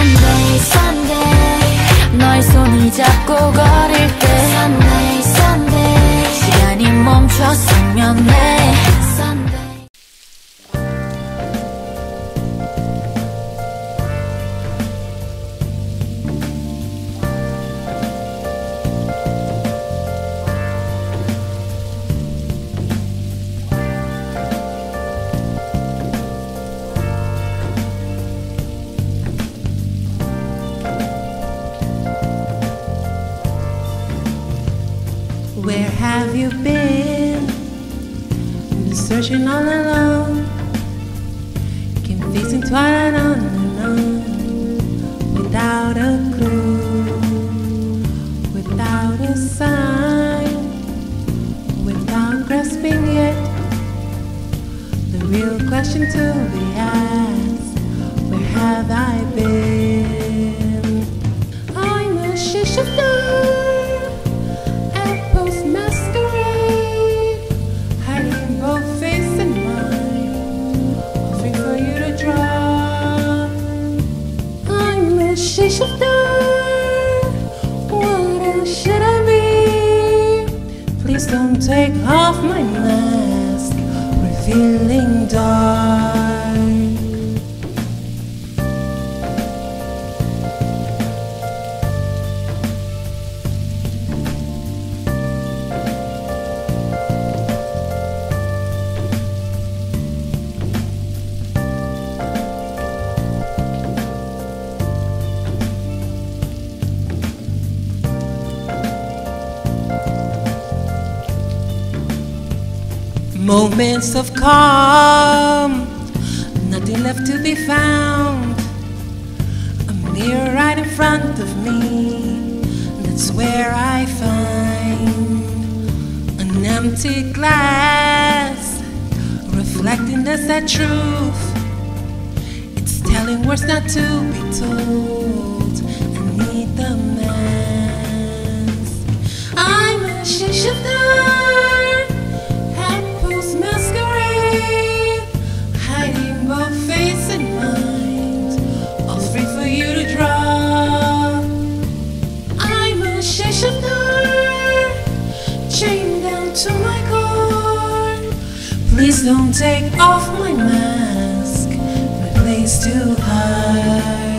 Sunday Sunday 너의 손을 잡고 걸을 때 Sunday Sunday 시간이 멈췄으면 해 Where have you been? Been searching all alone, confusing twilight on and on, without a clue, without a sign, without grasping it. The real question to be asked: Where have I been? What else should I be? Please don't take off my mask, revealing dark. Moments of calm, nothing left to be found. A mirror right in front of me, that's where I find an empty glass, reflecting the sad truth. It's telling words not to be told. Please don't take off my mask, my place to hide.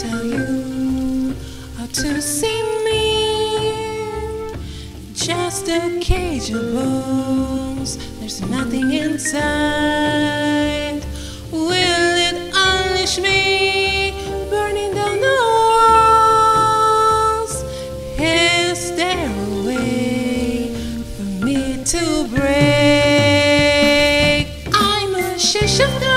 tell you how to see me. Just a cage of bones, there's nothing inside. Will it unleash me? Burning down the walls. Is there a way for me to break? I'm a shishak.